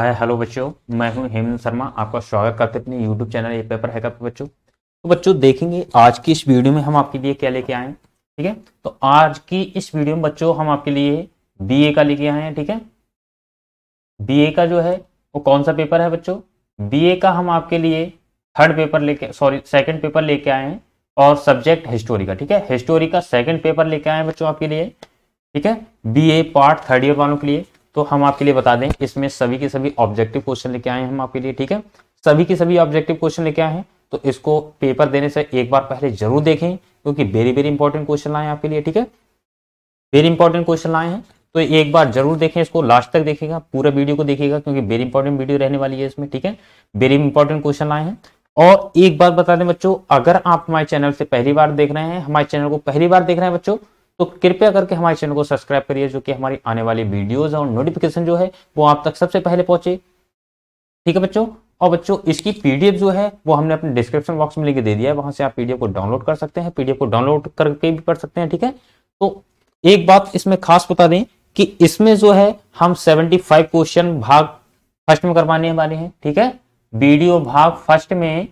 हाय, hello बच्चों, मैं हूँ हेमंत शर्मा, आपका स्वागत करते हैं अपने यूट्यूब चैनल ये पेपर है पे बच्चों। तो बच्चों, देखेंगे आज की इस वीडियो में हम आपके लिए क्या लेके आए हैं, ठीक है? तो आज की इस वीडियो में बच्चों, हम आपके लिए बीए का लेके आए हैं, ठीक है? बीए का जो है, वो कौन सा पेपर है बच्चों? बीए का हम आपके लिए थर्ड पेपर लेके सॉरी सेकेंड पेपर लेके आए हैं और सब्जेक्ट हिस्टोरी का, ठीक है? हिस्टोरी का सेकेंड पेपर लेके आए हैं बच्चों आपके लिए, ठीक है? बी पार्ट थर्ड ईयर वालों के लिए। तो हम आपके लिए बता दें, इसमें सभी के सभी ऑब्जेक्टिव क्वेश्चन लेके आए हैं हम आपके लिए, ठीक है? सभी के सभी ऑब्जेक्टिव क्वेश्चन लेके आए हैं तो इसको पेपर देने से एक बार पहले ज़रूर देखें, क्योंकि वेरी वेरी इंपॉर्टेंट क्वेश्चन लाए आपके लिए, ठीक है? वेरी इंपॉर्टेंट क्वेश्चन लाए हैं तो एक बार ज़रूर देखें इसको लास्ट तक देखेगा, पूरा वीडियो को देखिएगा क्योंकि वेरी इंपॉर्टेंट वीडियो रहने वाली है इसमें, ठीक है? वेरी इंपॉर्टेंट क्वेश्चन लाए हैं। और एक बात बता दें बच्चों, अगर आप हमारे चैनल से पहली बार देख रहे हैं, हमारे चैनल को पहली बार देख रहे हैं बच्चों तो कृपया करके हमारे चैनल को सब्सक्राइब करिए, जो कि हमारी आने वाली वीडियोस और नोटिफिकेशन जो है, वो आप तक सबसे पहले पहुँचे। ठीक है बच्चों? और बच्चों, इसकी पीडीएफ जो है, वो हमने अपने डिस्क्रिप्शन बॉक्स में लेके दे दिया है। वहाँ से आप पीडीएफ को डाउनलोड कर सकते हैं। पीडीएफ को डाउनलोड करके भी पढ़ सकते हैं, ठीक है? तो एक बात इसमें खास बता दें कि इसमें जो है, हम 75 क्वेश्चन भाग फ़र्स्ट में करवाने वाले हैं, ठीक है? वीडियो भाग फ़र्स्ट में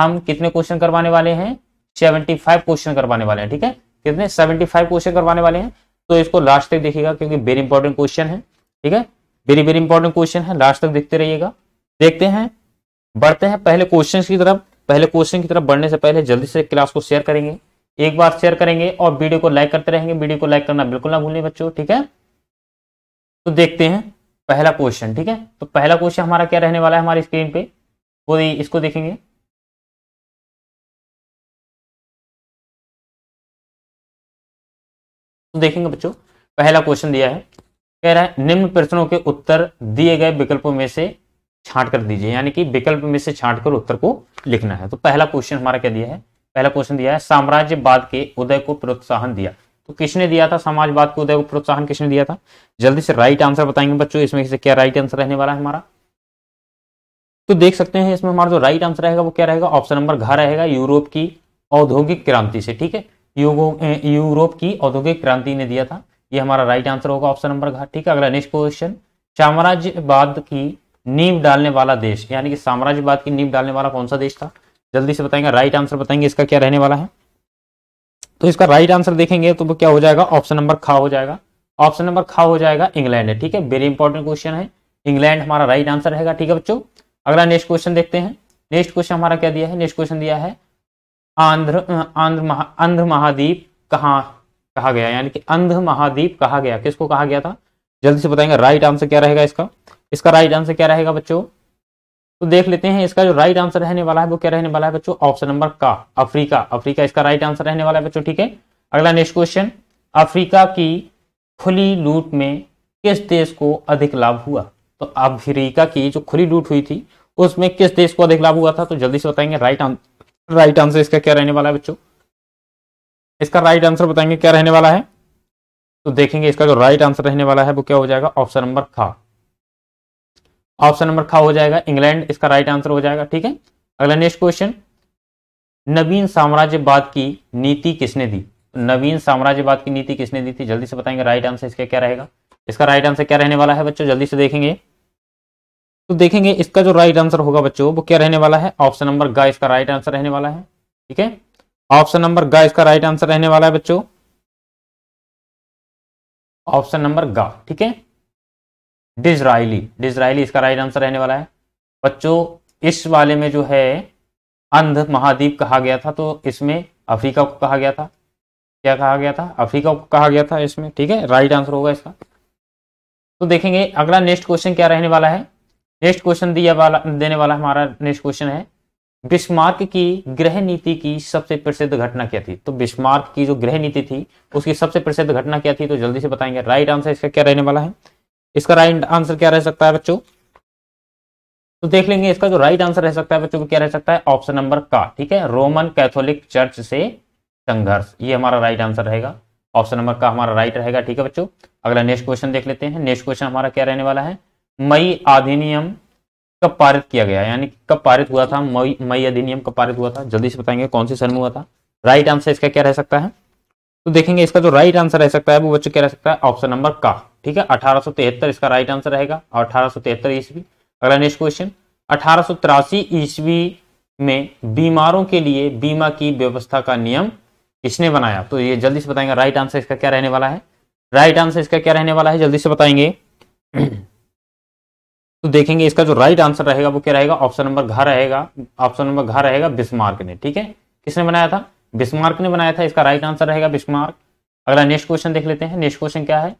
हम कितने क्वेश्चन करवाने वाले हैं? 75 क्वेश्चन करवाने वाले हैं, ठीक है? कितने? 75 क्वेश्चन करवाने वाले हैं। तो इसको लास्ट तक देखिएगा क्योंकि वेरी इंपॉर्टेंट क्वेश्चन है, ठीक है? वेरी वेरी इंपॉर्टेंट क्वेश्चन है लास्ट तक देखते रहिएगा। देखते हैं, बढ़ते हैं पहले क्वेश्चन की तरफ़। पहले क्वेश्चन की तरफ़ बढ़ने से पहले जल्दी से क्लास को शेयर करेंगे। एक बार शेयर करेंगे और वीडियो को लाइक करते रहेंगे। वीडियो को लाइक करना बिल्कुल ना भूलें बच्चों, ठीक है? तो देखते हैं पहला क्वेश्चन ठीक है? तो पहला क्वेश्चन हमारा क्या रहने वाला है हमारी स्क्रीन पे? वो इसको देखेंगे। देखेंगे बच्चों, पहला क्वेश्चन दिया है। कह रहा है, निम्न प्रश्नों के उत्तर दिए गए विकल्पों में से छांट कर दीजिए, यानी कि विकल्प में से छांट कर उत्तर को लिखना है। तो पहला क्वेश्चन हमारा क्या दिया है? पहला क्वेश्चन दिया है, साम्राज्यवाद के उदय को प्रोत्साहन दिया। तो किसने दिया था? समाजवाद के उदय को प्रोत्साहन किसने दिया था? जल्दी से राइट आंसर बताएँगे बच्चों, इसमें से क्या राइट आंसर रहने वाला है हमारा। तो देख सकते हैं, इसमें हमारा जो राइट आंसर रहेगा, वो क्या रहेगा? ऑप्शन नंबर घ रहेगा, यूरोप की औद्योगिक क्रांति से, ठीक है? यूरोप की औद्योगिक क्रांति ने दिया था। ये हमारा राइट आंसर होगा ऑप्शन नंबर घाट ठीक है, अगला नेक्स्ट क्वेश्चन साम्राज्यवाद की नींव डालने वाला देश, यानी कि साम्राज्यवाद की नींव डालने वाला कौन सा देश था? जल्दी से बताएँगे राइट आंसर बताएँगे, इसका क्या रहने वाला है? तो इसका राइट आंसर देखेंगे तो क्या हो जाएगा? ऑप्शन नंबर खा हो जाएगा। ऑप्शन नंबर खा हो जाएगा इंग्लैंड। है ठीक है वेरी इंपॉर्टेंट क्वेश्चन है। इंग्लैंड हमारा राइट आंसर रहेगा। ठीक है बच्चों, अगला नेक्स्ट क्वेश्चन देखते हैं। नेक्स्ट क्वेश्चन हमारा क्या दिया है? नेक्स्ट क्वेश्चन दिया है आंध्र आंध्र महा, आंध्र महाद्वीप कहाँ कहा गया? यानी कि अंध महाद्वीप कहा गया। किसको कहा गया था? जल्दी से बताएँगे राइट आंसर क्या रहेगा इसका? इसका राइट आंसर क्या रहेगा बच्चों? तो देख लेते हैं, इसका जो राइट आंसर रहने वाला है, वो क्या रहने वाला है बच्चों? ऑप्शन नंबर का, अफ्रीका। अफ्रीका इसका राइट आंसर रहने वाला है बच्चों, ठीक है? अगला नेक्स्ट क्वेश्चन अफ्रीका की खुली लूट में किस देश को अधिक लाभ हुआ? तो अफ्रीका की जो खुली लूट हुई थी, उसमें किस देश को अधिक लाभ हुआ था? तो जल्दी से बताएँगे राइट राइट आंसर इसका क्या रहने वाला है बच्चों? इसका राइट आंसर बताएँगे क्या रहने वाला है? तो देखेंगे इसका जो राइट आंसर रहने वाला है वो क्या हो जाएगा? ऑप्शन नंबर खा ऑप्शन नंबर खा हो जाएगा इंग्लैंड इसका राइट आंसर हो जाएगा, ठीक है? अगला नेक्स्ट क्वेश्चन नवीन साम्राज्यवाद की नीति किसने दी? नवीन साम्राज्यवाद की नीति किसने दी थी? जल्दी से बताएँगे राइट आंसर इसका क्या रहेगा? इसका राइट आंसर क्या रहने वाला है बच्चों? जल्दी से देखेंगे। तो देखेंगे इसका जो राइट आंसर होगा बच्चों, वो क्या रहने वाला है? ऑप्शन नंबर गा इसका राइट आंसर रहने वाला है, ठीक है? ऑप्शन नंबर गा इसका राइट आंसर रहने वाला है बच्चों। ऑप्शन नंबर गा, ठीक है? डिजराइली डिजराइली इसका राइट आंसर रहने वाला है। बच्चों, इस वाले में जो है, अंध महाद्वीप कहा गया था तो इसमें अफ्रीका को कहा गया था। क्या कहा गया था? अफ्रीका को कहा गया था इसमें, ठीक है? राइट आंसर होगा इसका। तो देखेंगे अगला नेक्स्ट क्वेश्चन क्या रहने वाला है? नेक्स्ट क्वेश्चन दिया वाला देने वाला हमारा नेक्स्ट क्वेश्चन है। बिस्मार्क की गृह नीति की सबसे प्रसिद्ध घटना क्या थी? तो बिस्मार्क की जो गृह नीति थी, उसकी सबसे प्रसिद्ध घटना क्या थी? तो जल्दी से बताएँगे। राइट आंसर इसका क्या रहने वाला है? इसका राइट आंसर क्या रह सकता है बच्चों? तो देख लेंगे इसका जो राइट आंसर रह सकता है बच्चों को क्या रह सकता है? ऑप्शन नंबर का, ठीक है? रोमन कैथोलिक चर्च से संघर्ष, ये हमारा राइट आंसर रहेगा। ऑप्शन नंबर का हमारा राइट रहेगा, ठीक है बच्चों? अगला नेक्स्ट क्वेश्चन देख लेते हैं। नेक्स्ट क्वेश्चन हमारा क्या रहने वाला है? मई अधिनियम कब पारित किया गया? यानी कब पारित हुआ था? मई मई अधिनियम कब पारित हुआ था? जल्दी से बताएँगे कौन से सन में हुआ था। राइट आंसर इसका क्या रह सकता है? तो देखेंगे इसका जो राइट आंसर रह सकता है, वो बच्चों क्या रह सकता है? ऑप्शन नंबर का ठीक है? अठारह इसका राइट आंसर रहेगा और अठारह ईस्वी। अगला नेक्स्ट क्वेश्चन अठारह ईस्वी में बीमारों के लिए बीमा की व्यवस्था का नियम किसने बनाया? तो ये जल्दी से बताएँगे राइट आंसर इसका क्या रहने वाला है? राइट आंसर इसका क्या रहने वाला है? जल्दी से बताएँगे। तो देखेंगे इसका जो राइट आंसर रहेगा, वो क्या रहेगा? ऑप्शन नंबर घ रहेगा। ऑप्शन नंबर घ रहेगा बिस्मार्क ने, ठीक है? किसने बनाया था? बिस्मार्क ने बनाया था, इसका राइट आंसर रहेगा बिस्मार्क अगला नेक्स्ट क्वेश्चन देख लेते हैं। नेक्स्ट क्वेश्चन क्या है?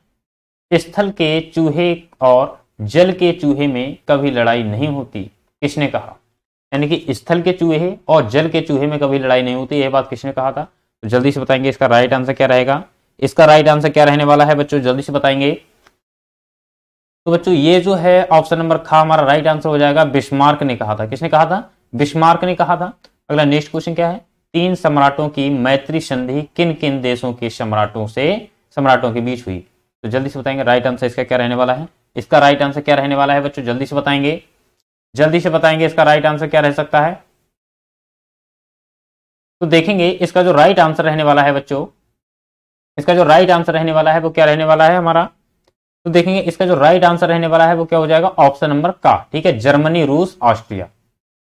स्थल के चूहे और जल के चूहे में कभी लड़ाई नहीं होती, किसने कहा? यानी कि स्थल के चूहे और जल के चूहे में कभी लड़ाई नहीं होती, यह बात किसने कहा था? तो जल्दी से बताएँगे इसका राइट आंसर क्या रहेगा। इसका राइट आंसर क्या रहने वाला है बच्चों? जल्दी से बताएँगे। तो बच्चों, ये जो है ऑप्शन नंबर खा, हमारा राइट आंसर हो जाएगा बिस्मार्क ने कहा था। किसने कहा था? बिस्मार्क ने कहा था। अगला नेक्स्ट क्वेश्चन क्या है? तीन सम्राटों की मैत्री संधि किन किन देशों के सम्राटों से, सम्राटों के बीच हुई? तो जल्दी से बताएँगे राइट आंसर इसका क्या रहने वाला है। इसका राइट आंसर क्या रहने वाला है बच्चों? जल्दी से बताएँगे। जल्दी से बताएँगे इसका राइट आंसर क्या रह सकता है। तो देखेंगे इसका जो राइट आंसर रहने वाला है बच्चों, इसका जो राइट आंसर रहने वाला है वो क्या रहने वाला है हमारा? तो देखेंगे इसका जो राइट आंसर रहने वाला है वो क्या हो जाएगा? ऑप्शन नंबर का। ठीक है? जर्मनी रूस ऑस्ट्रिया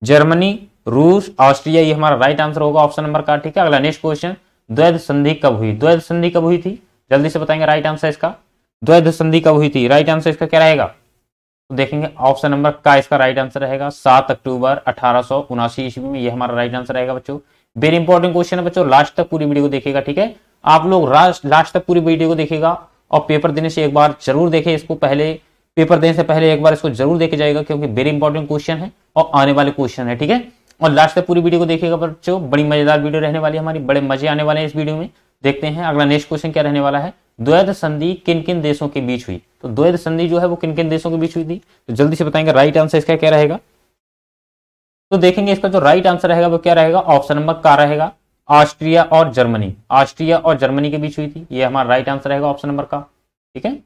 जर्मनी रूस ऑस्ट्रिया ये हमारा राइट आंसर होगा ऑप्शन नंबर का। ठीक है? अगला नेक्स्ट क्वेश्चन द्वैध संधि कब हुई? द्वैध संधि कब हुई थी? जल्दी से बताएँगे राइट आंसर इसका। द्वैध संधि कब हुई थी? राइट आंसर इसका क्या रहेगा? तो देखेंगे ऑप्शन नंबर का इसका राइट आंसर रहेगा। सात अक्टूबर अठारह ईस्वी में ये हमारा राइट आंसर रहेगा बच्चों। वेरी इंपॉर्टेंट क्वेश्चन है बच्चों। लास्ट तक पूरी वीडियो को देखेगा ठीक है? आप लोग लास्ट तक पूरी वीडियो को देखेगा और पेपर देने से एक बार ज़रूर देखे, इसको पहले, पेपर देने से पहले एक बार इसको ज़रूर देखे जाएगा, क्योंकि वेरी इंपॉर्टेंट क्वेश्चन है और आने वाले क्वेश्चन है, ठीक है? और लास्ट तक पूरी वीडियो को देखेगा बच्चों, बड़ी मज़ेदार वीडियो रहने वाली है हमारी, बड़े मज़े आने वाले हैं इस वीडियो में। देखते हैं अगला नेक्स्ट क्वेश्चन क्या रहने वाला है? द्वैध संधि किन किन देशों के बीच हुई? तो द्वैध संधि जो है वो किन किन देशों के बीच हुई थी? तो जल्दी से बताएँगे राइट आंसर इसका क्या रहेगा? तो देखेंगे इसका जो राइट आंसर रहेगा वो क्या रहेगा? ऑप्शन नंबर का रहेगा। ऑस्ट्रिया और जर्मनी। ऑस्ट्रिया और जर्मनी के बीच हुई थी। ये हमारा राइट आंसर रहेगा ऑप्शन नंबर का। ठीक है?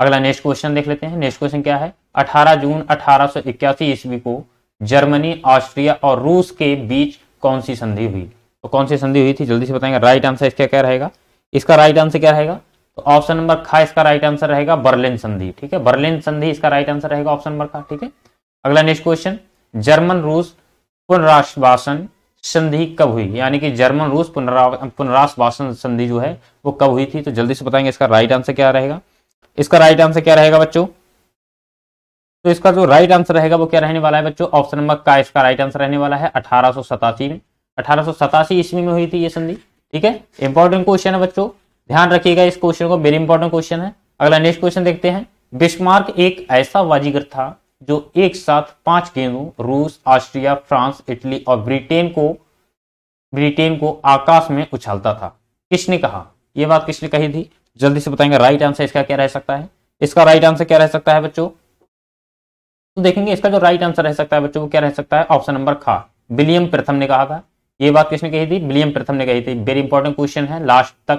अगला नेक्स्ट क्वेश्चन देख लेते हैं। नेक्स्ट क्वेश्चन क्या है? 18 जून अठारह ईस्वी को जर्मनी, ऑस्ट्रिया और रूस के बीच कौन सी संधि हुई? तो कौन सी संधि हुई थी? जल्दी से बताएँगे। राइट आंसर इसका क्या रहेगा? इसका राइट आंसर क्या रहेगा? तो ऑप्शन नंबर खा इसका राइट आंसर रहेगा? बर्लिन संधि। ठीक है? बर्लिन संधि इसका राइट आंसर रहेगा ऑप्शन नंबर का। ठीक है? अगला नेक्स्ट क्वेश्चन जर्मन रूस पुनराश्वासन संधि कब हुई? यानी कि जर्मन रूस पुनराश्वासन संधि जो है, वो कब हुई थी? तो जल्दी से बताएँगे इसका राइट आंसर क्या रहेगा। इसका राइट आंसर क्या रहेगा बच्चों? तो इसका जो राइट आंसर रहेगा, वो क्या रहने वाला है बच्चों? ऑप्शन नंबर का इसका राइट आंसर रहने वाला है अठारह में। अठारह ईस्वी में हुई थी ये संधि, ठीक है? इंपॉर्टेंट क्वेश्चन है बच्चों। ध्यान रखिएगा इस क्वेश्चन को वेरी इंपॉर्टेंट क्वेश्चन है। अगला नेक्स्ट क्वेश्चन देखते हैं। बिस्मार्क एक ऐसा बाजीगर था जो एक साथ पाँच गेंदों, रूस, ऑस्ट्रिया, फ्रांस, इटली और ब्रिटेन को ब्रिटेन को आकाश में उछालता था। किसने कहा? यह बात किसने कही थी? जल्दी से बताएँगे राइट आंसर इसका क्या रह सकता है। इसका राइट आंसर क्या रह सकता है बच्चों? तो देखेंगे इसका जो राइट आंसर रह सकता है बच्चों को क्या रह सकता है? ऑप्शन नंबर खा। विलियम प्रथम ने कहा था। ये बात किसने कही थी? विलियम प्रथम ने कही थी। वेरी इंपॉर्टेंट क्वेश्चन है। लास्ट तक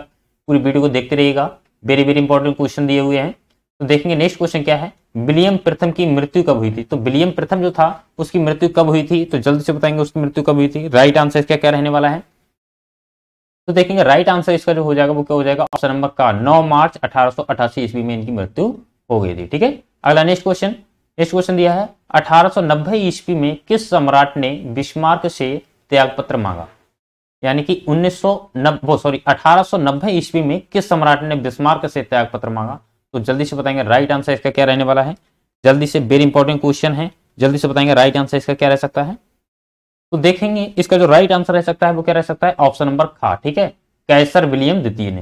पूरी वीडियो को देखते रहिएगा। वेरी वेरी इंपॉर्टेंट क्वेश्चन दिए हुए हैं। तो देखेंगे नेक्स्ट क्वेश्चन क्या है? विलियम प्रथम की मृत्यु कब हुई थी? तो विलियम प्रथम जो था, उसकी मृत्यु कब हुई थी? तो जल्दी से बताएँगे उसकी मृत्यु कब हुई थी। राइट आंसर इसका क्या रहने वाला है? तो देखेंगे राइट आंसर इसका जो हो जाएगा, वो क्या हो जाएगा? ऑप्शन नंबर का, नौ मार्च अठारह सौ अठासी ईस्वी में इनकी मृत्यु हो गई थी, ठीक है? अगला नेक्स्ट क्वेश्चन नेक्स्ट क्वेश्चन दिया है। अठारह सौ नब्बे ईस्वी में किस सम्राट ने बिस्मार्क से त्याग पत्र मांगा? यानी कि उन्नीस सौ सॉरी अठारह ईस्वी में किस सम्राट ने बिस्मार्क से त्याग पत्र मांगा? तो जल्दी से बताएँगे राइट आंसर इसका क्या रहने वाला है। जल्दी से वेरी इंपॉर्टेंट क्वेश्चन है। जल्दी से बताएँगे राइट आंसर इसका क्या रह सकता है। तो देखेंगे इसका जो राइट आंसर रह सकता है, वो क्या रह सकता है? ऑप्शन नंबर खा ठीक है? कैसर विलियम द्वितीय ने।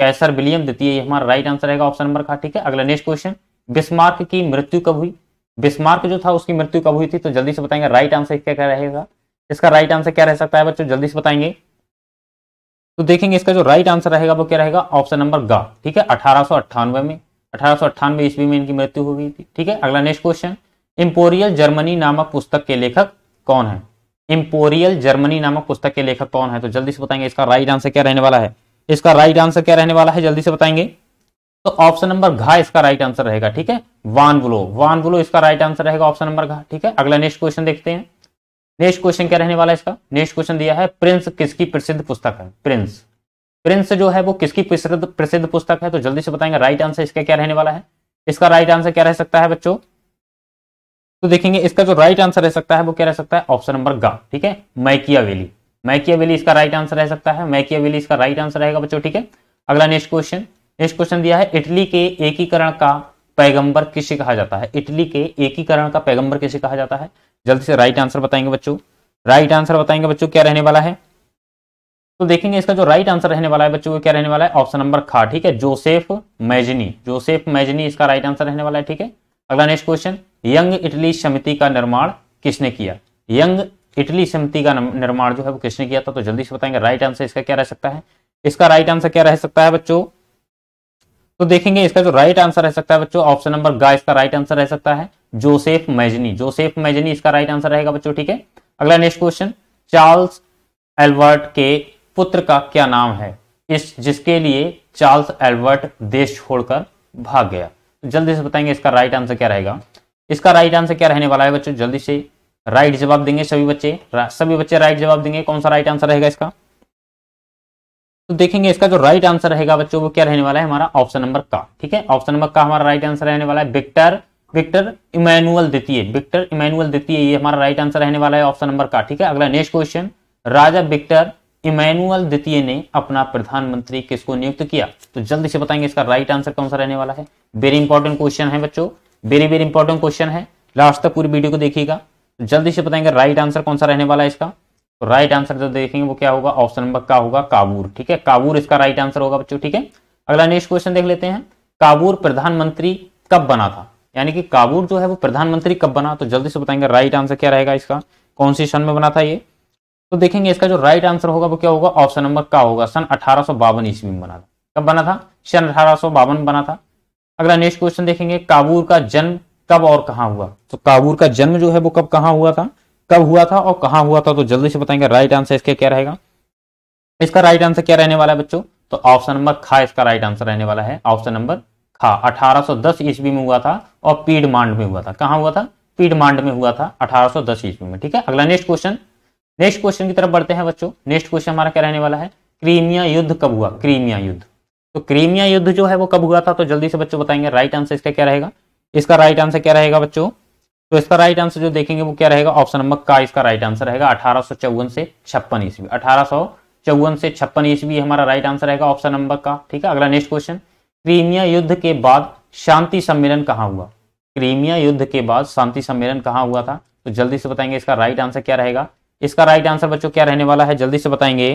कैसर विलियम द्वितीय हमारा राइट आंसर रहेगा ऑप्शन नंबर खा ठीक है? अगला नेक्स्ट क्वेश्चन बिस्मार्क की मृत्यु कब हुई? बिस्मार्क जो था, उसकी मृत्यु कब हुई थी? तो जल्दी से बताएँगे राइट आंसर क्या क्या रहेगा। इसका राइट आंसर क्या रह सकता है बच्चों? जल्दी से बताएँगे। तो देखेंगे इसका जो राइट आंसर रहेगा वो क्या रहेगा? ऑप्शन नंबर गा। ठीक है? अठारह सौ अट्ठानवे में, अठारह ईस्वी में इनकी मृत्यु हो गई थी। ठीक है? अगला नेक्स्ट क्वेश्चन इम्पोरियल जर्मनी नामक पुस्तक के लेखक कौन है? इम्पोरियल जर्मनी नामक पुस्तक के लेखक कौन है? तो जल्दी से बताएँगे इसका राइट आंसर क्या रहने वाला है। इसका राइट आंसर क्या रहने वाला है? जल्दी से बताएँगे। तो ऑप्शन नंबर घा इसका राइट आंसर रहेगा। ठीक है? वान बुलो वान बुलो इसका राइट आंसर रहेगा। ऑप्शन नंबर घा। ठीक है? अगला नेक्स्ट क्वेश्चन देखते हैं। नेक्स्ट क्वेश्चन क्या रहने वाला है इसका? नेक्स्ट क्वेश्चन दिया है, प्रिंस किसकी प्रसिद्ध पुस्तक है? प्रिंस। प्रिंस जो है वो किसकी प्रसिद्ध प्रसिद्ध पुस्तक है? तो जल्दी से बताएँगे राइट आंसर इसका क्या रहने वाला है? इसका राइट आंसर क्या रह सकता है बच्चों? तो देखेंगे, इसका जो राइट आंसर रह सकता है वो क्या रह सकता है? ऑप्शन नंबर गा, ठीक है? मैकिया वेली मैकिया वेली इसका राइट आंसर रह सकता है? मैकिया वेली इसका राइट आंसर रहेगा बच्चों, ठीक है? अगला नेक्स्ट क्वेश्चन नेक्स्ट क्वेश्चन दिया है, इटली के एकीकरण का पैगंबर किसे कहा जाता है? इटली के एकीकरण का पैगंबर किसे कहा जाता है? जल्दी से राइट आंसर बताएँगे बच्चों। राइट आंसर बताएँगे बच्चों, क्या रहने वाला है? तो देखेंगे इसका जो राइट आंसर रहने वाला है बच्चों क्या रहने वाला है? ऑप्शन नंबर खा, ठीक है? जोसेफ मैजनी जोसेफ मैजनी इसका राइट आंसर रहने वाला है, ठीक है? अगला नेक्स्ट क्वेश्चन यंग इटली समिति का निर्माण किसने किया? यंग इटली समिति का निर्माण जो है वो किसने किया था? तो जल्दी से बताएँगे राइट आंसर इसका क्या रह सकता है। इसका राइट आंसर क्या रह सकता है बच्चों? तो देखेंगे इसका जो राइट आंसर रह सकता है बच्चों ऑप्शन नंबर गा, इसका राइट आंसर रह सकता है। Joseph Mazzini. जोसेफ मैजनी, इसका राइट आंसर रहेगा बच्चों, ठीक है? अगला नेक्स्ट क्वेश्चन चार्ल्स एल्बर्ट के पुत्र का क्या नाम है? इस जिसके लिए चार्ल्स एल्बर्ट देश छोड़कर भाग गया। जल्दी से बताएँगे इसका राइट आंसर क्या रहेगा। इसका राइट आंसर क्या रहने वाला है बच्चों? जल्दी से राइट जवाब देंगे सभी बच्चे। सभी बच्चे राइट जवाब देंगे। कौन सा राइट आंसर रहेगा इसका? तो देखेंगे इसका जो राइट आंसर रहेगा बच्चों, वो क्या रहने वाला है? हमारा ऑप्शन नंबर का, ठीक है? ऑप्शन नंबर का हमारा राइट आंसर रहने वाला है विक्टर विक्टर इमैनुअल द्वितीय। विक्टर इमैनुअल द्वितीय, ये हमारा राइट आंसर रहने वाला है ऑप्शन नंबर का, ठीक है? अगला नेक्स्ट क्वेश्चन राजा विक्टर इमैनुअल द्वितीय ने अपना प्रधानमंत्री किसको नियुक्त किया? तो जल्दी से बताएँगे इसका राइट आंसर कौन सा रहने वाला है। वेरी इंपॉर्टेंट क्वेश्चन है बच्चों। वेरी वेरी इंपॉर्टेंट क्वेश्चन है। लास्ट तक पूरी वीडियो को देखिएगा। तो जल्दी से बताएँगे राइट आंसर कौन सा रहने वाला है इसका। तो राइट आंसर जो देखेंगे वो क्या होगा? ऑप्शन नंबर का होगा काबूर, ठीक है? काबूर इसका राइट आंसर होगा बच्चों, ठीक है? अगला नेक्स्ट क्वेश्चन देख लेते हैं। काबूर प्रधानमंत्री कब बना था? यानी कि काबूर जो है वो प्रधानमंत्री कब बना? तो जल्दी से बताएँगे राइट आंसर क्या रहेगा इसका? कौन सी सन में बना था ये? तो देखेंगे इसका जो राइट आंसर होगा वो क्या होगा? ऑप्शन नंबर का होगा। सन अठारह ईस्वी में बना था। कब बना था? सन अठारह बना था। अगला नेक्स्ट क्वेश्चन देखेंगे काबूर का जन्म कब और कहा हुआ? तो काबूर का जन्म जो है वो कब कहा हुआ था? कब हुआ था और कहा हुआ था? तो जल्दी से बताएँगे राइट आंसर इसके क्या रहेगा? इसका राइट आंसर क्या रहने वाला है बच्चों? तो ऑप्शन नंबर खा इसका राइट आंसर रहने वाला है। ऑप्शन नंबर खा 1810 ईस्वी में हुआ था और पीडमांड में हुआ था। कहाँ हुआ था? पीडमांड में हुआ था 1810 ईस्वी में, ठीक है? अगला नेक्स्ट क्वेश्चन नेक्स्ट क्वेश्चन की तरफ़ बढ़ते हैं बच्चों। नेक्स्ट क्वेश्चन हमारा क्या रहने वाला है? क्रीमिया युद्ध कब हुआ? क्रीमिया युद्ध। तो क्रीमिया युद्ध जो है वो कब हुआ था? तो जल्दी से बच्चों बताएँगे। राइट आंसर इसका क्या रहेगा? इसका राइट आंसर क्या रहेगा बच्चों? तो इसका राइट आंसर जो देखेंगे वो क्या रहेगा? ऑप्शन नंबर का इसका राइट आंसर रहेगा, अठारह सौ चौवन से छप्पन ईस्वी। अठारह सौ चौवन से छप्पन ईस्वी हमारा राइट आंसर रहेगा ऑप्शन नंबर का, ठीक है? अगला नेक्स्ट क्वेश्चन क्रीमिया युद्ध के बाद शांति सम्मेलन कहाँ हुआ? क्रीमिया युद्ध के बाद शांति सम्मेलन कहाँ हुआ था? तो जल्दी से बताएँगे इसका राइट आंसर क्या रहेगा। इसका राइट आंसर बच्चों क्या रहने वाला है? जल्दी से बताएँगे।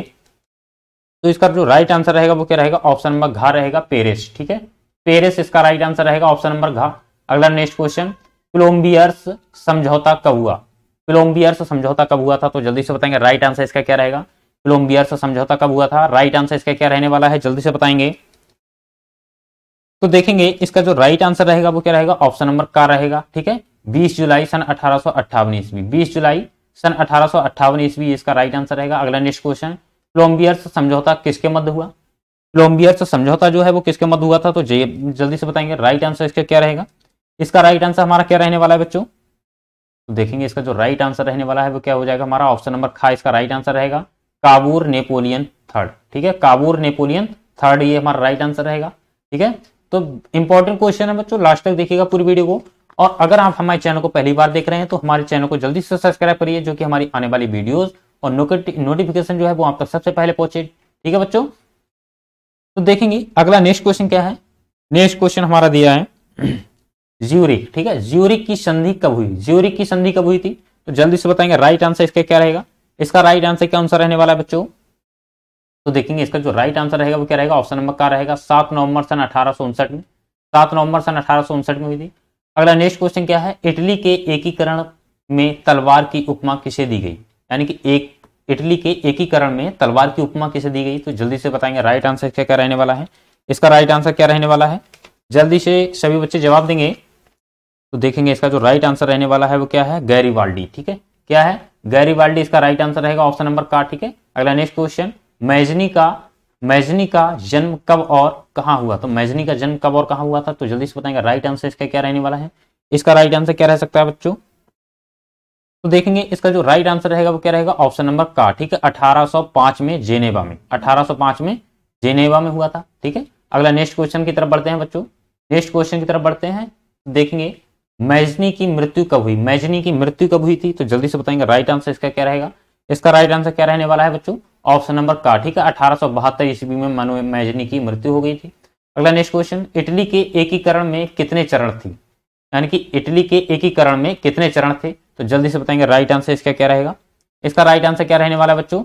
तो इसका जो राइट आंसर रहेगा वो क्या रहेगा? ऑप्शन नंबर घा रहेगा पेरिस ठीक है? पेरिस इसका राइट आंसर रहेगा ऑप्शन नंबर घा। अगला नेक्स्ट क्वेश्चन कोलंबियर्स समझौता कब हुआ? कोलंबियर्स समझौता कब हुआ था? तो जल्दी से बताएँगे राइट आंसर इसका क्या रहेगा? कोलंबियर्स समझौता कब हुआ था? राइट आंसर इसका क्या रहने वाला है? जल्दी से बताएँगे। तो देखेंगे इसका जो राइट आंसर रहेगा वो क्या रहेगा? ऑप्शन नंबर का रहेगा, ठीक है? 20 जुलाई सन अठारह ईस्वी। 20 जुलाई सन अठारह ईस्वी इसका राइट आंसर रहेगा। अगला नेक्स्ट क्वेश्चन कोलंबियर्स समझौता किसके मध्य हुआ? कोलंबियर्स समझौता जो है वो किसके मध्य हुआ था? तो जल्दी से बताएँगे राइट आंसर इसका क्या रहेगा? इसका राइट आंसर हमारा क्या रहने वाला है बच्चों? तो देखेंगे इसका जो राइट आंसर रहने वाला है वो क्या हो जाएगा हमारा? ऑप्शन नंबर खा इसका राइट आंसर रहेगा। काबूर नेपोलियन थर्ड, ठीक है? काबूर नेपोलियन थर्ड ये हमारा राइट आंसर रहेगा, ठीक है? तो इंपॉर्टेंट क्वेश्चन है बच्चों लास्ट तक देखिएगा पूरी वीडियो को। और अगर आप हमारे चैनल को पहली बार देख रहे हैं तो हमारे चैनल को जल्दी से सब्सक्राइब करिए, जो कि हमारी आने वाली वीडियोस और नोटिफिकेशन जो है, वो आप तक सबसे पहले पहुँचे। ठीक है बच्चों? तो देखेंगे, अगला नेक्स्ट क्वेश्चन क्या है? नेक्स्ट क्वेश्चन हमारा दिया है। ज्यूरिक ठीक है? ज्यूरिक की संधि कब हुई? ज्यूरिक की संधि कब हुई थी? तो जल्दी से बताएँगे राइट आंसर इसका क्या रहेगा? इसका राइट आंसर क्या आंसर रहने वाला है बच्चों? तो देखेंगे इसका जो राइट आंसर रहेगा वो क्या रहेगा? ऑप्शन नंबर का रहेगा? सात नवंबर सन अठारह में। सात नवंबर सन अठारह में हुई थी। अगला नेक्स्ट क्वेश्चन क्या है? इटली के एकीकरण में तलवार की उपमा किसे दी गई? यानी कि एक, इटली के एकीकरण में तलवार की उपमा किसे दी गई? तो जल्दी से बताएँगे राइट आंसर क्या क्या रहने वाला है। इसका राइट आंसर क्या रहने वाला है? जल्दी से सभी बच्चे जवाब देंगे। तो देखेंगे इसका जो राइट आंसर रहने वाला है वो क्या है? गैरीवाल्डी, ठीक है? क्या है? गैरीवाल्डी इसका राइट आंसर रहेगा ऑप्शन नंबर का ठीक है? अगला नेक्स्ट क्वेश्चन मैजनी का मैजनी का जन्म कब और कहाँ हुआ? तो मैजनी का जन्म कब और कहाँ हुआ था? तो जल्दी से बताएँगे राइट आंसर इसका क्या रहने वाला है? इसका राइट आंसर क्या रह सकता है बच्चों? तो देखेंगे, इसका जो राइट आंसर रहेगा वो क्या रहेगा? ऑप्शन नंबर का, ठीक है? 1805 में जेनेवा में 1805 में जेनेवा में हुआ था, ठीक है? अगला नेक्स्ट क्वेश्चन की तरफ़ बढ़ते हैं बच्चों। नेक्स्ट क्वेश्चन की तरफ़ बढ़ते हैं, देखेंगे, मैजनी की मृत्यु कब हुई? मैजनी की मृत्यु कब हुई थी? तो जल्दी से बताएँगे राइट आंसर इसका क्या रहेगा? इसका राइट आंसर क्या रहने वाला है बच्चों? ऑप्शन नंबर का ठीक है अठारह सौ बहत्तर ईस्वी में मनु मैजनी की मृत्यु हो गई थी। अगला नेक्स्ट क्वेश्चन इटली के एकीकरण में कितने चरण थी? यानी कि इटली के एकीकरण में कितने चरण थे? तो जल्दी से बताएँगे राइट आंसर इसका क्या रहेगा। इसका राइट आंसर क्या रहने वाला है बच्चों?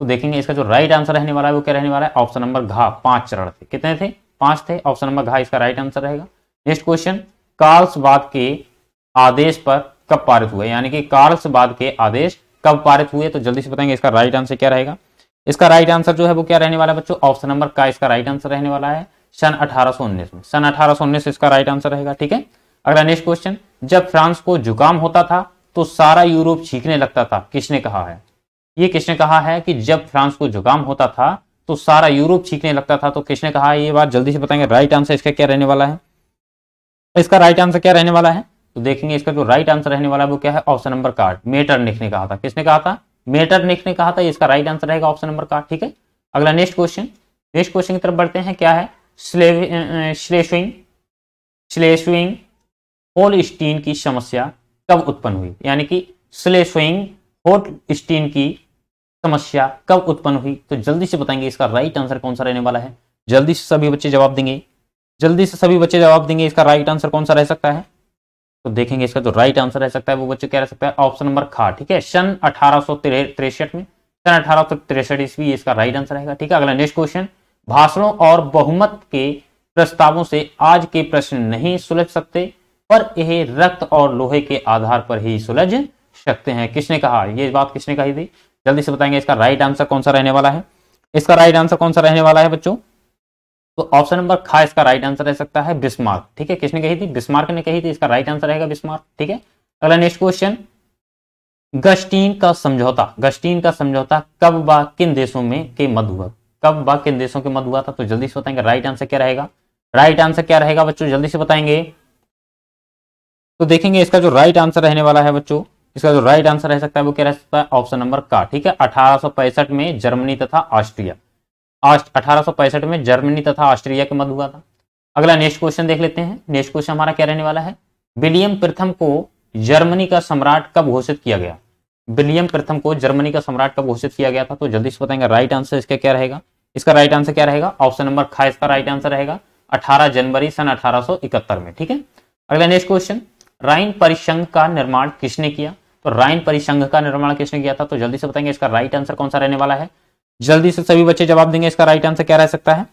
तो देखेंगे इसका जो राइट आंसर रहने वाला है, वो क्या रहने वाला है? ऑप्शन नंबर घा, पाँच चरण थे। कितने थे? पाँच थे। ऑप्शन नंबर घा, इसका राइट आंसर रहेगा। नेक्स्ट क्वेश्चन कार्ल्सबाद के आदेश पर कब पारित हुए? यानी कि कार्ल्सबाद के आदेश कब पारित हुए? तो जल्दी से बताएँगे इसका राइट आंसर क्या रहेगा। इसका राइट आंसर जो है वो क्या रहने वाला है बच्चों? ऑप्शन नंबर का इसका राइट आंसर रहने वाला है सन 1819 में। सन 1819 इसका राइट आंसर रहेगा, ठीक है? अगला नेक्स्ट क्वेश्चन जब फ्रांस को जुकाम होता था तो सारा यूरोप छींकने लगता था, किसने कहा है? ये किसने कहा है कि जब फ्रांस को जुकाम होता था तो सारा यूरोप छींकने लगता था तो किसने कहा है? ये बात जल्दी से बताएँगे राइट आंसर इसका क्या रहने वाला है? इसका राइट आंसर क्या रहने वाला है? तो देखेंगे इसका जो राइट आंसर रहने वाला है वो क्या है? ऑप्शन नंबर कार्ड मेटरनिक ने कहा था। किसने कहा था? मेटरनिक ने कहा था इसका राइट आंसर रहेगा ऑप्शन नंबर का, ठीक है? अगला नेक्स्ट क्वेश्चन नेक्स्ट क्वेश्चन की तरफ़ बढ़ते हैं, क्या है? श्लेस्विंग श्लेस्विंग होलस्टीन की समस्या कब उत्पन्न हुई? यानी कि स्लेस्विंग होलस्टीन की समस्या कब उत्पन्न हुई? तो जल्दी से बताएँगे इसका राइट आंसर कौन सा रहने वाला है। जल्दी से सभी बच्चे जवाब देंगे। जल्दी से सभी बच्चे जवाब देंगे, इसका राइट आंसर कौन सा रह सकता है? तो देखेंगे इसका जो राइट आंसर रह सकता है, वो बच्चे क्या रह सकता है? ऑप्शन नंबर खा, ठीक है? सन अठारह में। सन अठारह ईस्वी इसका राइट आंसर रहेगा, ठीक है? अगला नेक्स्ट क्वेश्चन भाषणों और बहुमत के प्रस्तावों से आज के प्रश्न नहीं सुलझ सकते, पर यह रक्त और लोहे के आधार पर ही सुलझ सकते हैं। किसने कहा? ये बात किसने कही थी? जल्दी से बताएँगे इसका राइट आंसर कौन सा रहने वाला है। इसका राइट आंसर कौन सा रहने वाला है बच्चों? तो ऑप्शन नंबर खा इसका राइट आंसर रह सकता है बिस्मार्क ठीक है? किसने कही थी? बिस्मार्क ने कही थी, इसका राइट आंसर रहेगा बिस्मार्क ठीक है? अगला नेक्स्ट क्वेश्चन गस्टीन का समझौता। गस्टीन का समझौता कब व किन देशों में के मध्य हुआ? कब व किन देशों के मध्य हुआ था? तो जल्दी से बताएँगे राइट आंसर क्या रहेगा? राइट आंसर क्या रहेगा बच्चों? जल्दी से बताएँगे। तो देखेंगे इसका जो राइट आंसर रहने वाला है बच्चों, इसका जो राइट आंसर रह सकता है वो क्या रह सकता है? ऑप्शन नंबर का ठीक है? अठारह सौ पैंसठ में जर्मनी तथा ऑस्ट्रिया अठारह में जर्मनी तथा ऑस्ट्रेलिया के मध्य हुआ था। अगला नेक्स्ट क्वेश्चन देख लेते हैं। नेक्स्ट क्वेश्चन हमारा क्या रहने वाला है? विलियम प्रथम को जर्मनी का सम्राट कब घोषित किया गया? विलियम प्रथम को जर्मनी का सम्राट कब घोषित किया गया था? तो जल्दी से बताएँगे। राइट आंसर इसका क्या रहेगा? इसका राइट आंसर क्या रहेगा? ऑप्शन नंबर खा इसका राइट आंसर रहेगा। 18 जनवरी सन 1871 में, ठीक है? अगला नेक्स्ट क्वेश्चन। राइन परिसंघ का निर्माण किसने किया? तो राइन परिसंघ का निर्माण किसने किया था? तो जल्दी से बताएँगे इसका राइट आंसर कौन सा रहने वाला है? जल्दी से सभी बच्चे जवाब देंगे इसका राइट आंसर क्या रह सकता है?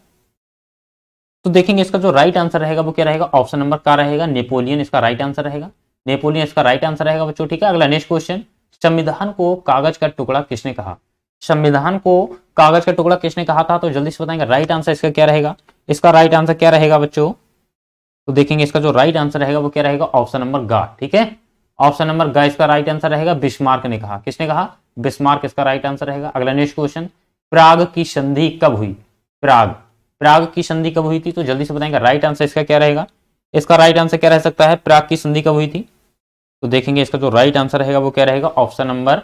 तो देखेंगे इसका जो राइट आंसर रहेगा, वो क्या रहेगा? ऑप्शन नंबर का रहेगा नेपोलियन इसका राइट आंसर रहेगा। नेपोलियन इसका राइट आंसर रहेगा बच्चों, ठीक है? अगला नेक्स्ट क्वेश्चन संविधान को कागज़ का टुकड़ा किसने कहा? संविधान को कागज़ का टुकड़ा किसने कहा था? तो जल्दी से बताएँगे राइट आंसर इसका क्या रहेगा? इसका राइट आंसर क्या रहेगा बच्चों? तो देखेंगे इसका जो राइट आंसर रहेगा, वो क्या रहेगा? ऑप्शन नंबर गा, ठीक है? ऑप्शन नंबर गा, इसका राइट आंसर रहेगा बिस्मार्क ने कहा। किसने कहा? बिस्मार्क इसका राइट आंसर रहेगा। अगला नेक्स्ट क्वेश्चन प्राग की संधि कब हुई? प्राग। प्राग की संधि कब हुई थी? तो जल्दी से बताएँगे। राइट आंसर इसका क्या रहेगा? इसका राइट आंसर क्या रह सकता है? प्राग की संधि कब हुई थी? तो देखेंगे इसका जो राइट आंसर रहेगा वो क्या रहेगा? ऑप्शन नंबर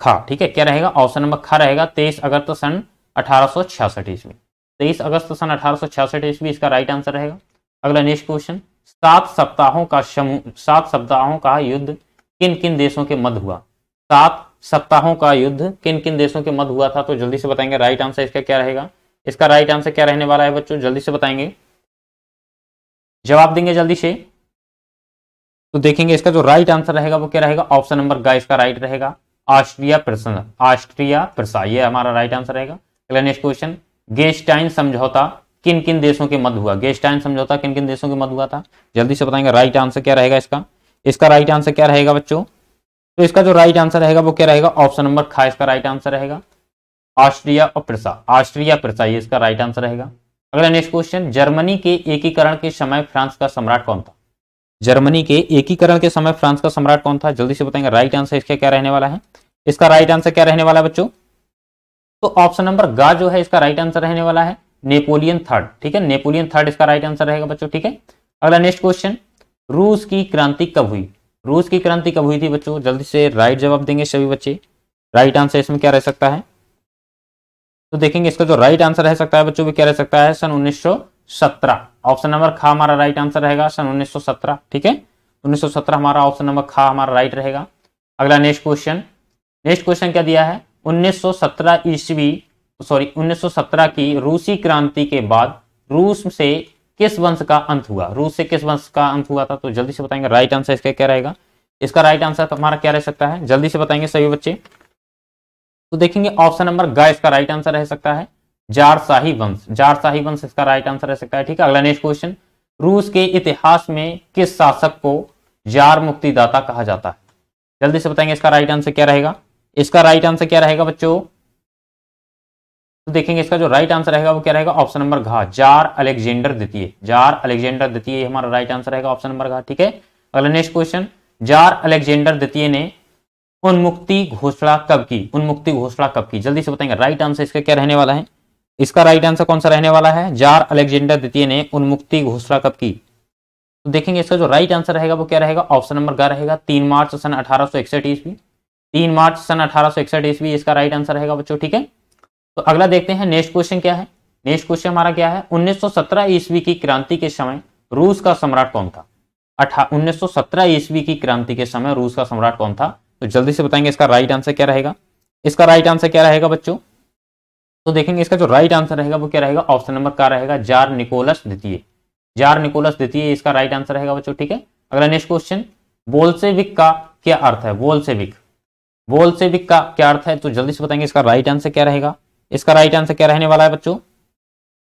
खा। ठीक है? क्या रहेगा? ऑप्शन नंबर खा रहेगा। तेईस अगस्त सन अठारह ईस्वी। तेईस अगस्त सन अठारह ईस्वी इसका राइट आंसर रहेगा। अगला नेक्स्ट क्वेश्चन सात सप्ताहों का समूह सात सप्ताहों का युद्ध किन किन देशों के मध्य हुआ? सात सप्ताहों का युद्ध किन किन देशों के मध्य हुआ था तो जल्दी से बताएँगे। राइट आंसर इसका क्या रहेगा? इसका राइट आंसर क्या रहने वाला है बच्चों? जल्दी से बताएँगे। जवाब देंगे जल्दी से। तो देखेंगे इसका जो राइट आंसर रहेगा, वो क्या रहेगा? ऑप्शन नंबर गा इसका राइट रहेगा। ऑस्ट्रिया प्रसन ऑस्ट्रिया प्रसा ये हमारा राइट आंसर रहेगा। अगला नेक्स्ट क्वेश्चन गेस्टाइन समझौता किन किन देशों के मध्य हुआ? गेस्टाइन समझौता किन किन देशों के मध्य हुआ था? जल्दी से बताएँगे राइट आंसर क्या रहेगा इसका? इसका राइट आंसर क्या रहेगा बच्चों? तो इसका जो राइट आंसर रहेगा, वो क्या रहेगा? ऑप्शन नंबर खा, इसका राइट आंसर रहेगा। ऑस्ट्रिया और प्रसा। ऑस्ट्रिया प्रसा, ये इसका राइट आंसर रहेगा। अगला नेक्स्ट क्वेश्चन जर्मनी के एकीकरण के समय फ्रांस का सम्राट कौन था? जर्मनी के एकीकरण के समय फ्रांस का सम्राट कौन था? जल्दी से बताएँगे राइट आंसर इसका क्या रहने वाला है? इसका राइट आंसर क्या रहने वाला है बच्चों? तो ऑप्शन नंबर गा जो है, इसका राइट आंसर रहने वाला है नेपोलियन थर्ड ठीक है? नेपोलियन थर्ड इसका राइट आंसर रहेगा बच्चों, ठीक है? अगला नेक्स्ट क्वेश्चन रूस की क्रांति कब हुई? रूस की क्रांति कब हुई थी बच्चों? जल्दी से राइट जवाब देंगे सभी बच्चे। राइट आंसर इसमें क्या रह सकता है? तो देखेंगे इसका जो राइट आंसर रह सकता है बच्चों क्या रह सकता है? सन 1917 ऑप्शन नंबर खा हमारा राइट आंसर रहेगा सन 1917 ठीक है? 1917 हमारा ऑप्शन नंबर खा हमारा राइट रहेगा। अगला नेक्स्ट क्वेश्चन नेक्स्ट क्वेश्चन क्या दिया है? 1917 ईस्वी सॉरी 1917 की रूसी क्रांति के बाद रूस से किस वंश का अंत हुआ? रूस से किस वंश का अंत हुआ था? तो जल्दी से बताएँगे। राइट आंसर इसका क्या रहेगा? इसका राइट आंसर हमारा क्या रह सकता है? जल्दी से बताएँगे सभी बच्चे। तो देखेंगे ऑप्शन नंबर ग, इसका राइट आंसर रह सकता है। जार शाही वंश। जार शाही वंश इसका राइट आंसर रह सकता है, ठीक है? अगला नेक्स्ट क्वेश्चन रूस के इतिहास में किस शासक को जार मुक्तिदाता कहा जाता है? जल्दी से बताएँगे इसका राइट आंसर क्या रहेगा? इसका राइट आंसर क्या रहेगा बच्चों? तो देखेंगे इसका जो राइट आंसर रहेगा वो क्या रहेगा? ऑप्शन नंबर घा। जार अलेक्जेंडर द्वितीय। जार अलेक्जेंडर द्वितीय हमारा राइट आंसर रहेगा ऑप्शन नंबर घा, ठीक है? अगला नेक्स्ट क्वेश्चन जार अलेक्जेंडर द्वितीय ने उन्मुक्ति घोषणा कब की? उन्मुक्ति घोषणा कब की? जल्दी से बताएँगे। राइट आंसर इसका क्या रहने वाला है? इसका राइट आंसर कौन सा रहने वाला है? जार अलेक्जेंडर द्वितीय ने उन्मुक्ति घोषणा कब की? तो देखेंगे इसका जो राइट आंसर रहेगा वो क्या रहेगा? ऑप्शन नंबर ग रहेगा। तीन मार्च सन अठारह सौ इकसठ ईस्वी। तीन मार्च सन अठारह सौ इकसठ ईस्वी इसका राइट आंसर रहेगा बच्चों, ठीक है? तो अगला देखते हैं, नेक्स्ट क्वेश्चन क्या है? नेक्स्ट क्वेश्चन हमारा क्या है? 1917 ईस्वी की क्रांति के समय रूस का सम्राट कौन था? अठा 1917 ईस्वी की क्रांति के समय रूस का सम्राट कौन था? तो जल्दी से बताएँगे इसका राइट आंसर क्या रहेगा। इसका राइट आंसर क्या रहेगा बच्चों? तो देखेंगे इसका जो राइट आंसर रहेगा वो क्या रहेगा? ऑप्शन नंबर क्या रहेगा, जार निकोलस द्वितीय। जार निकोलस द्वितीय, इसका राइट आंसर रहेगा बच्चों, ठीक है? अगला नेक्स्ट क्वेश्चन बोलसेविक का क्या अर्थ है? बोलसेविक बोलसेविक का क्या अर्थ है? तो जल्दी से बताएँगे इसका राइट आंसर क्या रहेगा। इसका राइट आंसर क्या रहने वाला है बच्चों?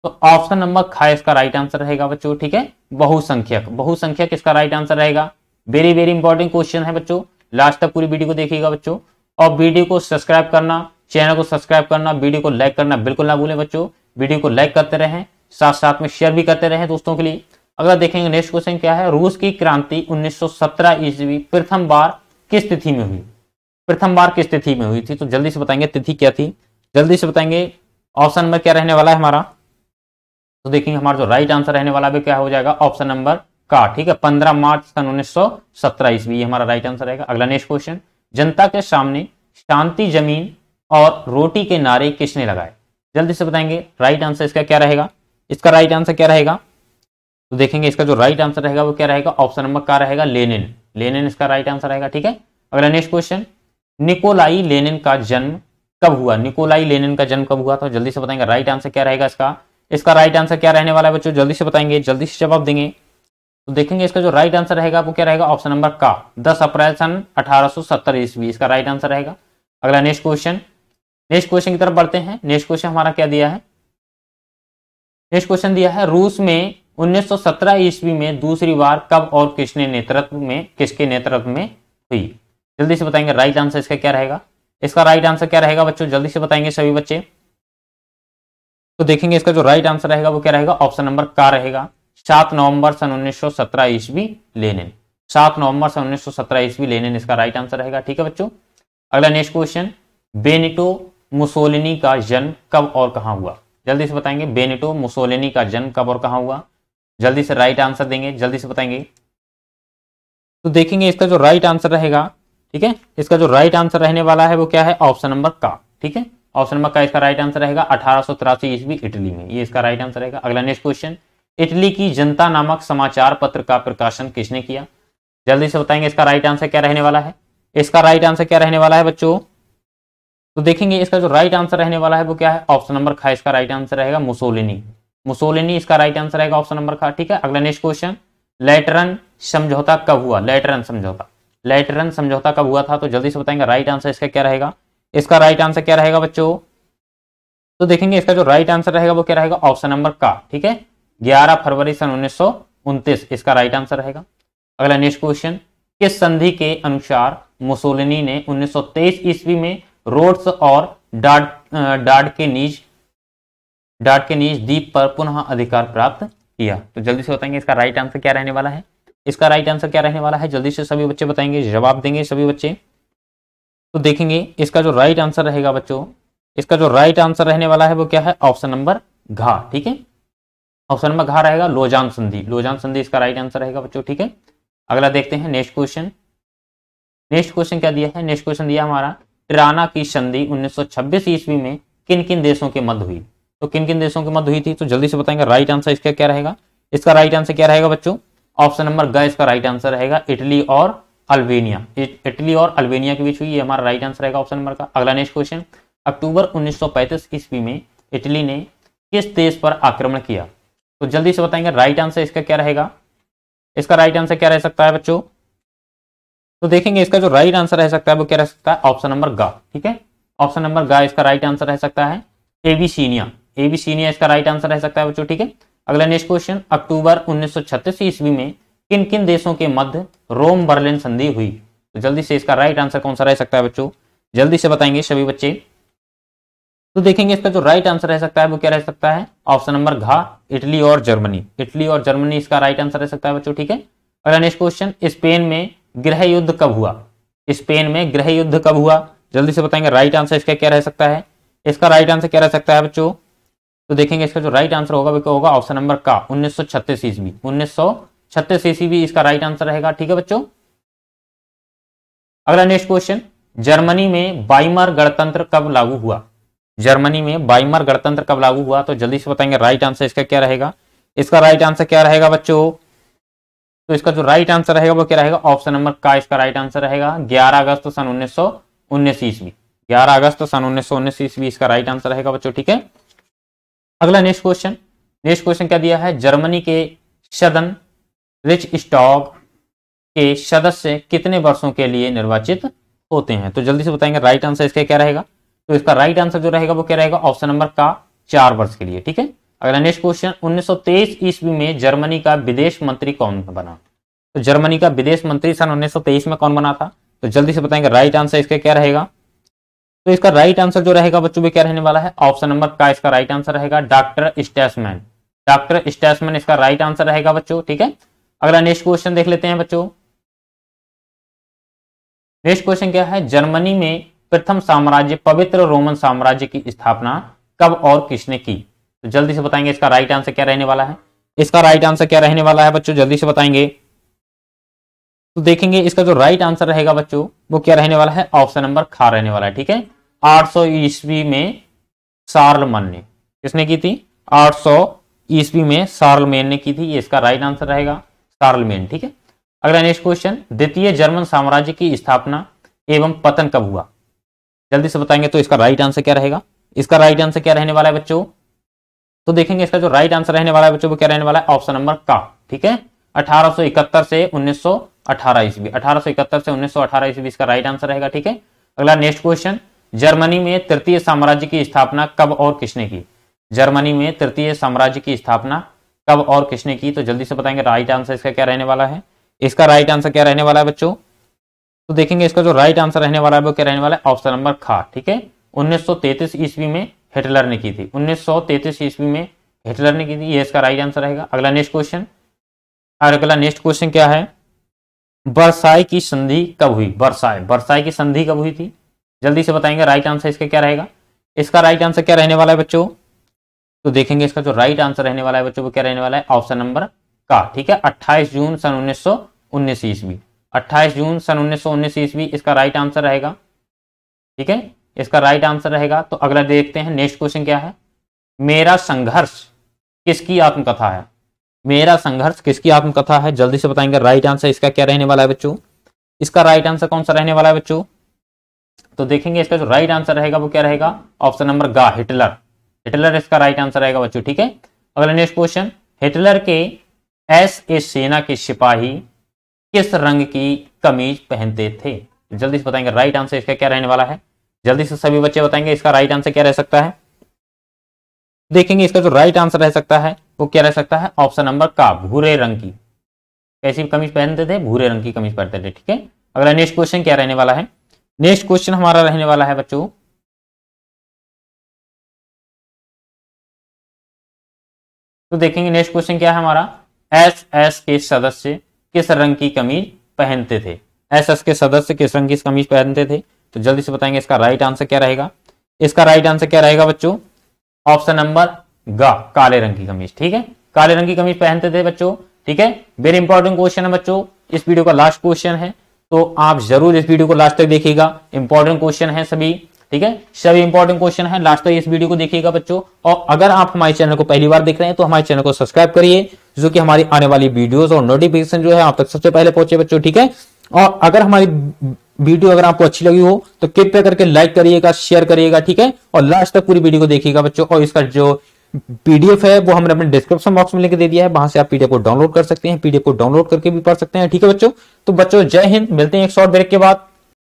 तो ऑप्शन नंबर खा इसका राइट आंसर रहेगा बच्चों, ठीक है? बहुसंख्यक। बहुसंख्यक इसका राइट आंसर रहेगा। वेरी वेरी इंपॉर्टेंट क्वेश्चन है बच्चों। लास्ट तक पूरी वीडियो को देखिएगा बच्चों। और वीडियो को सब्सक्राइब करना चैनल को सब्सक्राइब करना वीडियो को लाइक करना बिल्कुल ना भूलें बच्चों। वीडियो को लाइक करते रहें साथ साथ में शेयर भी करते रहें दोस्तों के लिए। अगला देखेंगे नेक्स्ट क्वेश्चन क्या है? रूस की क्रांति 1917 ईस्वी प्रथम बार किस तिथि में हुई? प्रथम बार किस तिथि में हुई थी? तो जल्दी से बताएँगे तिथि क्या थी? जल्दी से बताएँगे ऑप्शन नंबर क्या रहने वाला है हमारा? तो देखेंगे हमारा जो राइट आंसर रहने वाला भी क्या हो जाएगा? ऑप्शन नंबर का ठीक है? पंद्रह मार्च सन उन्नीस सौ सत्रह ईस्वी हमारा राइट आंसर रहेगा। अगला नेक्स्ट क्वेश्चन जनता के सामने शांति ज़मीन और रोटी के नारे किसने लगाए? जल्दी से बताएँगे राइट आंसर इसका क्या रहेगा? इसका राइट आंसर क्या रहेगा? तो देखेंगे इसका जो राइट आंसर रहेगा, वो क्या रहेगा? ऑप्शन नंबर का रहेगा लेनिन लेनिन इसका राइट आंसर रहेगा, ठीक है? अगला नेक्स्ट क्वेश्चन निकोलाई लेनिन का जन्म कब हुआ? निकोलाई लेनिन का जन्म कब हुआ तो जल्दी से बताएँगे। राइट आंसर क्या रहेगा इसका? इसका राइट आंसर क्या रहने वाला है बच्चों? जल्दी से बताएँगे, जल्दी से जवाब देंगे। तो देखेंगे इसका जो राइट आंसर रहेगा, वो क्या रहेगा? ऑप्शन नंबर का। 10 अप्रैल सन 1870 ईस्वी। इसका राइट आंसर रहेगा। अगला नेक्स्ट क्वेश्चन नेक्स्ट क्वेश्चन की तरफ़ बढ़ते हैं। नेक्स्ट क्वेश्चन हमारा क्या दिया है? नेक्स्ट क्वेश्चन दिया है, रूस में 1917 ईस्वी में दूसरी बार कब और किसने नेतृत्व में, किसके नेतृत्व में हुई? जल्दी से बताएँगे। राइट आंसर इसका क्या रहेगा? इसका राइट आंसर क्या रहेगा बच्चों? जल्दी से बताएँगे सभी बच्चे। तो देखेंगे इसका जो राइट आंसर रहेगा वो क्या रहेगा? ऑप्शन नंबर का रहेगा। सात नवंबर सन 1917 ईस्वी, लेनिन। सात नवंबर सन 1917 ईस्वी, लेनिन इसका राइट आंसर रहेगा। ठीक है बच्चों? अगला नेक्स्ट क्वेश्चन बेनिटो मुसोलिनी का जन्म कब और कहाँ हुआ? जल्दी से बताएँगे। बेनिटो मुसोलिनी का जन्म कब और कहाँ हुआ? जल्दी से राइट आंसर देंगे। जल्दी से बताएँगे। तो देखेंगे इसका जो राइट आंसर रहेगा ठीक है? इसका जो राइट आंसर रहने वाला है वो क्या है? ऑप्शन नंबर का। ठीक है? ऑप्शन नंबर का इसका राइट आंसर रहेगा अठारह सौ तिरासी ईस्वी इटली में। ये इसका राइट आंसर रहेगा। अगला नेक्स्ट क्वेश्चन इटली की जनता नामक समाचार पत्र का प्रकाशन किसने किया? जल्दी से बताएँगे इसका राइट आंसर क्या रहने वाला है। इसका राइट आंसर क्या रहने वाला है बच्चों? तो देखेंगे इसका जो राइट आंसर रहने वाला है वो क्या है? ऑप्शन नंबर खा इसका राइट आंसर रहेगा मुसोलिनी। मुसोलिनी इसका राइट आंसर रहेगा ऑप्शन नंबर खा ठीक है? अगला नेक्स्ट क्वेश्चन लेटरन समझौता कब हुआ? लेटरन समझौता। लेटरन समझौता कब हुआ था? तो जल्दी से बताएँगे राइट आंसर इसका क्या रहेगा? इसका राइट आंसर क्या रहेगा बच्चों? तो देखेंगे इसका जो राइट आंसर रहेगा वो क्या रहेगा? ऑप्शन नंबर का, ठीक है? ग्यारह फरवरी सन उन्नीस इसका राइट आंसर रहेगा। अगला नेक्स्ट क्वेश्चन किस संधि के अनुसार मुसोलिनी ने 1923 ईस्वी में रोड्स और डाड Dodecanese, Dodecanese द्वीप पर पुनः अधिकार प्राप्त किया? तो जल्दी से बताएँगे इसका राइट आंसर क्या रहने वाला है? इसका राइट आंसर क्या रहने वाला है? जल्दी से सभी बच्चे बताएँगे, जवाब देंगे सभी बच्चे। तो देखेंगे, इसका जो राइट आंसर रहेगा बच्चों, इसका जो राइट आंसर रहने वाला है वो क्या है? ऑप्शन नंबर घा, ठीक है? ऑप्शन नंबर घा रहेगा, लोजान संधि। लोजान संधि इसका राइट आंसर रहेगा बच्चों, ठीक है? अगला देखते हैं नेक्स्ट क्वेश्चन नेक्स्ट क्वेश्चन क्या दिया है? नेक्स्ट क्वेश्चन दिया हमारा टिराना की संधि 1926 ईस्वी में किन किन देशों के मध्य हुई? तो किन किन देशों के मध्य हुई थी? तो जल्दी से बताएँगे राइट आंसर इसका क्या रहेगा? इसका राइट आंसर क्या रहेगा बच्चों? ऑप्शन नंबर ग, इसका राइट आंसर रहेगा इटली और अल्बेनिया। इटली और अल्बेनिया के बीच हुई, ये हमारा राइट आंसर रहेगा ऑप्शन नंबर का। अगला नेक्स्ट क्वेश्चन अक्टूबर 1935 ईस्वी में इटली ने किस देश पर आक्रमण किया? तो जल्दी से बताएँगे राइट आंसर इसका क्या रहेगा? इसका राइट आंसर क्या रह सकता है बच्चों? तो देखेंगे इसका जो राइट आंसर रह सकता है, वो क्या रह सकता है? ऑप्शन नंबर गा, ठीक है? ऑप्शन नंबर गा, इसका राइट आंसर रह सकता है एबीसीनिया। एबीसीनिया इसका राइट आंसर रह सकता है बच्चों, ठीक है? अगला नेक्स्ट क्वेश्चन, अक्टूबर 1936 ईस्वी में किन किन देशों के मध्य रोम बर्लिन संधि हुई? तो जल्दी से इसका राइट आंसर कौन सा रह सकता है बच्चों? जल्दी से बताएँगे सभी बच्चे। तो देखेंगे इसका जो राइट आंसर रह सकता है वो क्या रह सकता है? ऑप्शन नंबर घा, इटली और जर्मनी। इटली और जर्मनी इसका राइट आंसर रह सकता है बच्चों, ठीक है? अगला नेक्स्ट क्वेश्चन स्पेन में गृह युद्ध कब हुआ? स्पेन में गृह युद्ध कब हुआ? जल्दी से बताएँगे राइट आंसर इसका क्या रह सकता है? इसका राइट आंसर क्या रह सकता है बच्चों? तो देखेंगे इसका जो राइट आंसर होगा वो होगा ऑप्शन नंबर का, उन्नीस सौ छत्तीस ईस्वी। उन्नीस सौ छत्तीस ईस्वी, इसका राइट आंसर रहेगा, ठीक है बच्चों? अगला नेक्स्ट क्वेश्चन जर्मनी में बाइमर गणतंत्र कब लागू हुआ? जर्मनी में बाइमर गणतंत्र कब लागू हुआ? तो जल्दी से बताएँगे राइट आंसर इसका क्या रहेगा? इसका राइट आंसर क्या रहेगा बच्चों? तो इसका जो राइट आंसर रहेगा, वो क्या रहेगा? ऑप्शन नंबर का इसका राइट आंसर रहेगा 11 अगस्त सन उन्नीस सौ उन्नीस ईस्वी। ग्यारह अगस्त सन उन्नीस सौ उन्नीस ईस्वी, इसका राइट आंसर रहेगा बच्चों, ठीक है? अगला नेक्स्ट क्वेश्चन। नेक्स्ट क्वेश्चन क्या दिया है? जर्मनी के सदन रिच स्टॉक के सदस्य कितने वर्षों के लिए निर्वाचित होते हैं? तो जल्दी से बताएँगे राइट आंसर इसका क्या रहेगा? तो इसका राइट आंसर जो रहेगा वो क्या रहेगा? ऑप्शन नंबर का चार वर्ष के लिए, ठीक है? अगला नेक्स्ट क्वेश्चन 1923 ईस्वी में जर्मनी का विदेश मंत्री कौन बना? तो जर्मनी का विदेश मंत्री सन 1923 में कौन बना था? तो जल्दी से बताएँगे राइट आंसर इसका क्या रहेगा? तो इसका राइट आंसर जो रहेगा, बच्चों में क्या रहने वाला है? ऑप्शन नंबर का इसका राइट आंसर रहेगा डॉक्टर स्टेसमैन डॉक्टर स्टेसमैन इसका राइट आंसर रहेगा बच्चों, ठीक है? अगला नेक्स्ट क्वेश्चन देख लेते हैं बच्चों। नेक्स्ट क्वेश्चन क्या है? जर्मनी में प्रथम साम्राज्य, पवित्र रोमन साम्राज्य की स्थापना कब और किसने की? तो जल्दी से बताएँगे इसका राइट आंसर क्या रहने वाला है। इसका राइट आंसर क्या रहने वाला है बच्चों? जल्दी से बताएँगे। तो देखेंगे इसका जो राइट आंसर रहेगा बच्चों, वो क्या रहने वाला है? ऑप्शन नंबर खा रहने वाला है, ठीक है? 800 ईस्वी में सार्लमन ने, किसने की थी? 800 ईस्वी में सार्लमेन ने की थी इसका राइट आंसर रहेगा, सार्लमेन, ठीक है? अगला नेक्स्ट क्वेश्चन द्वितीय जर्मन साम्राज्य की स्थापना एवं पतन कब हुआ? जल्दी से बताएँगे तो इसका राइट आंसर क्या रहेगा? इसका राइट आंसर क्या रहने वाला है बच्चों? तो देखेंगे इसका जो राइट आंसर रहने वाला है बच्चों, वो क्या रहने वाला है? ऑप्शन नंबर का, ठीक है? 1871 से 1918 ईस्वी 1871 से 1918 ईस्वी इसका राइट आंसर रहेगा, ठीक है? अगला नेक्स्ट क्वेश्चन जर्मनी में तृतीय साम्राज्य की स्थापना कब और किसने की? जर्मनी में तृतीय साम्राज्य की स्थापना कब और किसने की? तो जल्दी से बताएँगे राइट आंसर इसका क्या रहने वाला है? इसका राइट आंसर क्या रहने वाला है बच्चों? तो देखेंगे इसका जो राइट आंसर रहने वाला है, वो क्या रहने वाला है? ऑप्शन नंबर खा ठीक है? 1933 ईस्वी में हिटलर ने की थी। 1933 ईस्वी में हिटलर ने की थी, ये इसका राइट आंसर रहेगा। अगला नेक्स्ट क्वेश्चन और अगला नेक्स्ट क्वेश्चन क्या है? बरसाई की संधि कब हुई? बरसाई। बरसाई की संधि कब हुई थी? जल्दी से बताएँगे राइट आंसर इसका क्या रहेगा? इसका राइट आंसर क्या रहने वाला है बच्चों? तो देखेंगे इसका जो राइट आंसर रहने वाला है बच्चों, वो क्या रहने वाला है? ऑप्शन नंबर का, ठीक है? 28 जून सन उन्नीस सौ उन्नीस ईस्वी। 28 जून सन उन्नीस सौ उन्नीस ईस्वी, इसका राइट आंसर रहेगा। ठीक है? इसका राइट आंसर रहेगा। तो अगला देखते हैं नेक्स्ट क्वेश्चन क्या है? मेरा संघर्ष किसकी आत्मकथा है? मेरा संघर्ष किसकी आत्मकथा है? जल्दी से बताएँगे राइट आंसर इसका क्या रहने वाला है बच्चों? इसका राइट आंसर कौन सा रहने वाला है बच्चों? तो देखेंगे इसका जो राइट आंसर रहेगा वो क्या रहेगा? ऑप्शन नंबर गा, हिटलर। हिटलर इसका राइट आंसर रहेगा बच्चों, ठीक है? अगला नेक्स्ट क्वेश्चन हिटलर के एस ए सेना के सिपाही किस रंग की कमीज पहनते थे? जल्दी से बताएँगे राइट आंसर इसका क्या रहने वाला है? जल्दी से सभी बच्चे बताएँगे इसका राइट आंसर क्या रह सकता है? देखेंगे इसका जो राइट आंसर रह सकता है वो क्या रह सकता है? ऑप्शन नंबर का, भूरे रंग की। कैसी कमीज पहनते थे? भूरे रंग की कमीज पहनते थे, ठीक है? अगला नेक्स्ट क्वेश्चन क्या रहने वाला है? नेक्स्ट क्वेश्चन हमारा रहने वाला है बच्चों। तो देखेंगे नेक्स्ट क्वेश्चन क्या है हमारा? एस एस के सदस्य किस रंग की कमीज पहनते थे? एस एस के सदस्य किस रंग की कमीज पहनते थे? तो जल्दी से बताएँगे इसका राइट आंसर क्या रहेगा। इसका राइट आंसर क्या रहेगा बच्चों? ऑप्शन नंबर ग, काले रंग की कमीज, ठीक है? काले रंग की कमीज पहनते थे बच्चों, ठीक है? वेरी इंपॉर्टेंट क्वेश्चन है बच्चों, इस वीडियो का लास्ट क्वेश्चन है तो आप ज़रूर इस वीडियो को लास्ट तक देखिएगा। इंपॉर्टेंट क्वेश्चन है सभी, ठीक है? सभी इंपॉर्टेंट क्वेश्चन है लास्ट तक इस वीडियो को देखिएगा बच्चों। और अगर आप हमारे चैनल को पहली बार देख रहे हैं तो हमारे चैनल को सब्सक्राइब करिए, जो कि हमारी आने वाली वीडियोस और नोटिफिकेशन जो है आप तक सबसे पहले पहुँचे बच्चों, ठीक है? और अगर हमारी वीडियो अगर आपको अच्छी लगी हो तो कृपया करके लाइक करिएगा शेयर करिएगा, ठीक है? और लास्ट तक पूरी वीडियो को देखिएगा बच्चों, और इसका जो पीडीएफ है, वो हमने अपने डिस्क्रिप्शन बॉक्स में लिख दे दिया है, वहाँ से आप पीडीएफ को डाउनलोड कर सकते हैं, पीडीएफ को डाउनलोड करके भी पढ़ सकते हैं, ठीक है बच्चों? तो बच्चों, जय हिंद, मिलते हैं एक शॉर्ट ब्रेक के बाद।